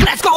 Let's go!